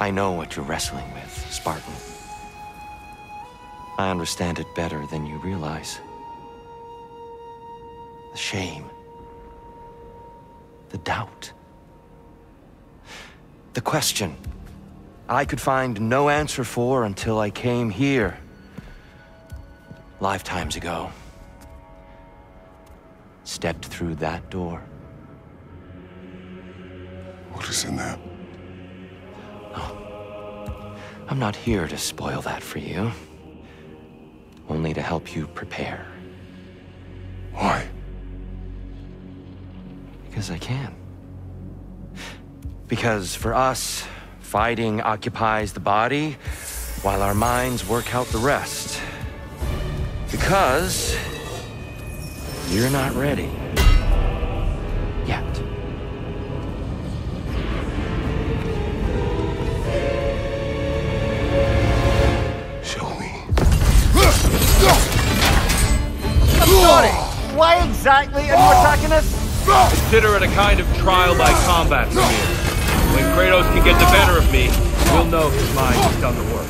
I know what you're wrestling with, Spartan. I understand it better than you realize. The shame. The doubt. The question I could find no answer for until I came here. Lifetimes ago. Stepped through that door. What is in there? I'm not here to spoil that for you. Only to help you prepare. Why? Because I can. Because for us, fighting occupies the body, while our minds work out the rest. Because you're not ready. Exactly are you attacking us? Consider it a kind of trial by combat, Mimir. When Kratos can get the better of me, we'll know his mind has done the work.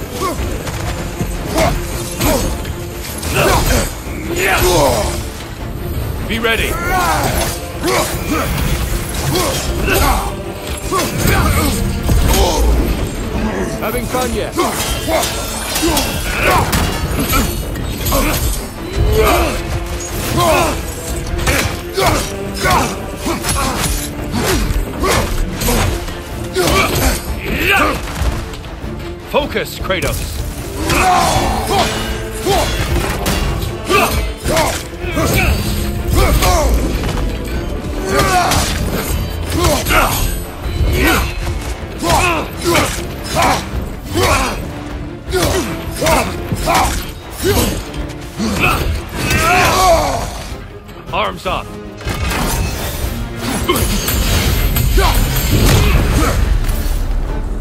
Be ready. Having fun yet? Focus, Kratos. Arms up.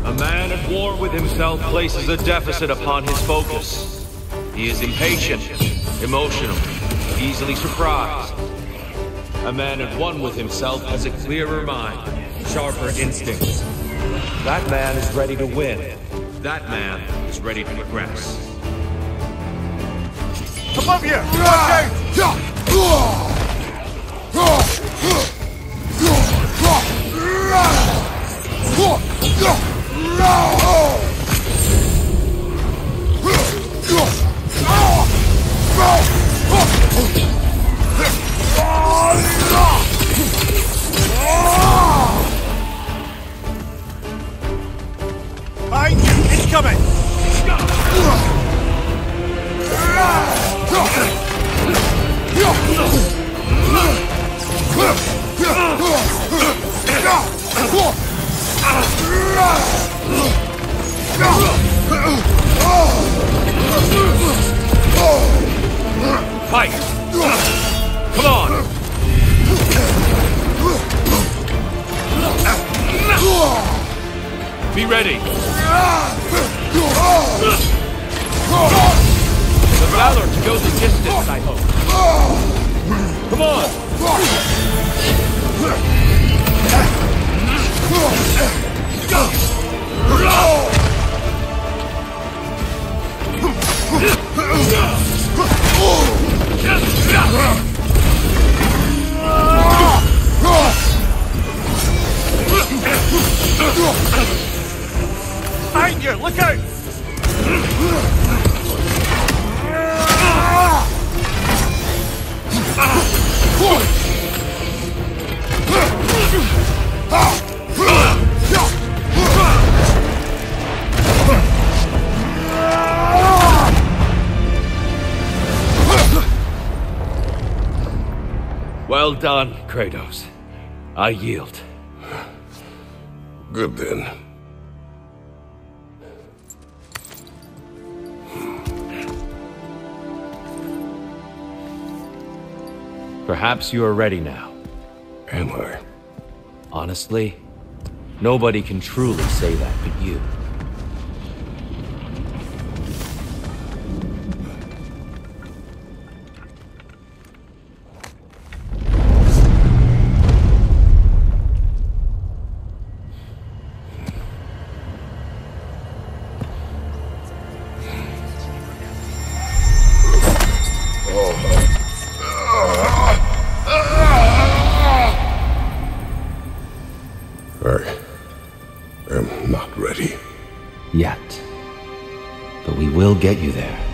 A man at war with himself places a deficit upon his focus. He is impatient, emotional, easily surprised. A man at one with himself has a clearer mind, sharper instincts. That man is ready to win. That man is ready to progress. Above you! Watch out! Fight! Come on! Be ready! The valor to go the distance, I hope. Come on! Well done, Kratos. I yield. Good then. Perhaps you are ready now. Am I? Honestly, nobody can truly say that but you. I am not ready. Yet. But we will get you there.